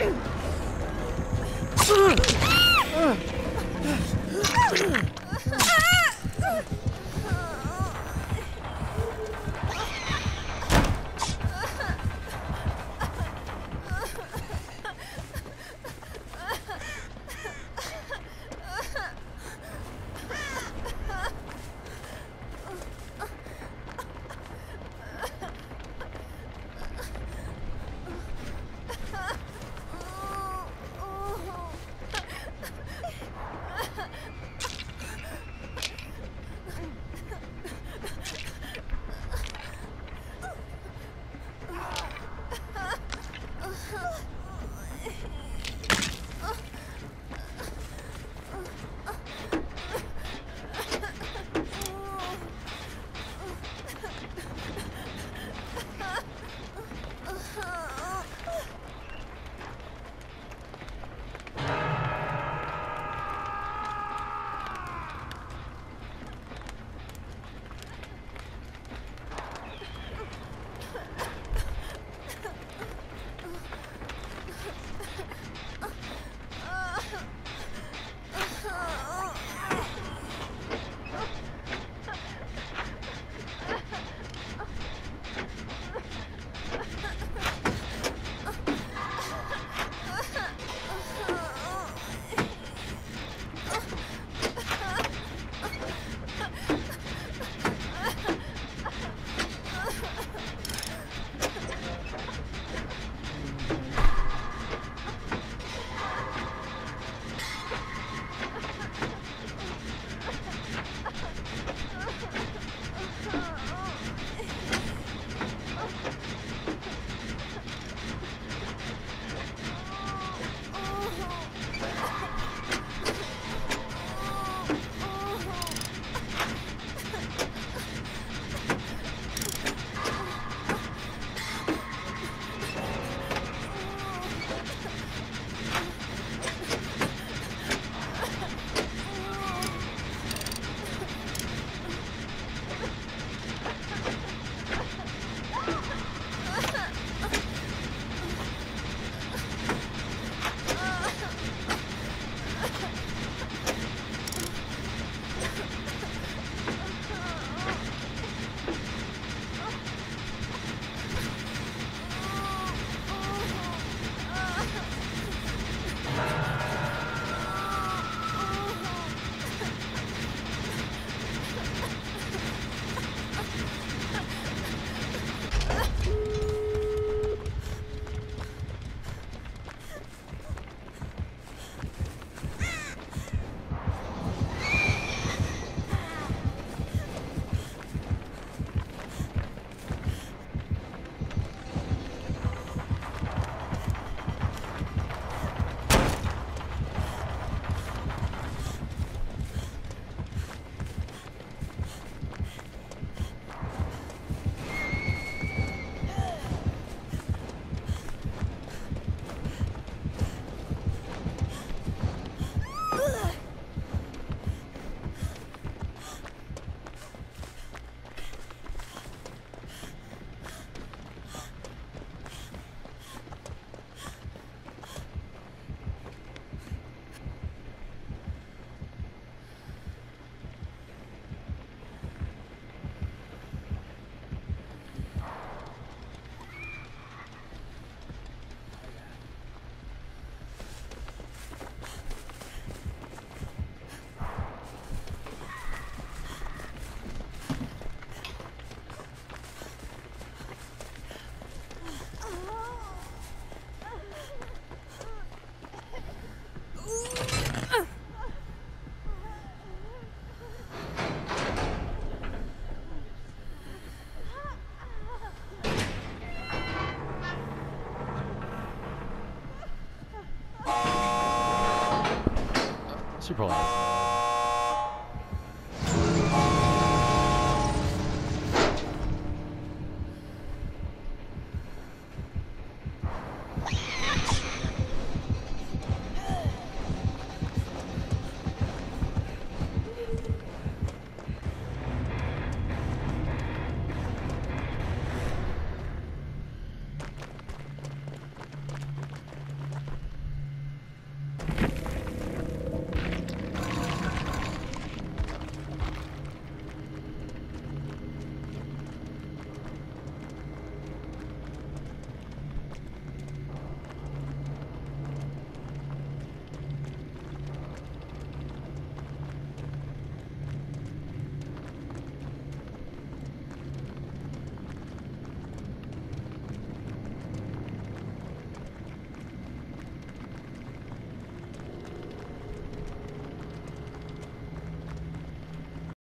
Ugh! Super Bowl.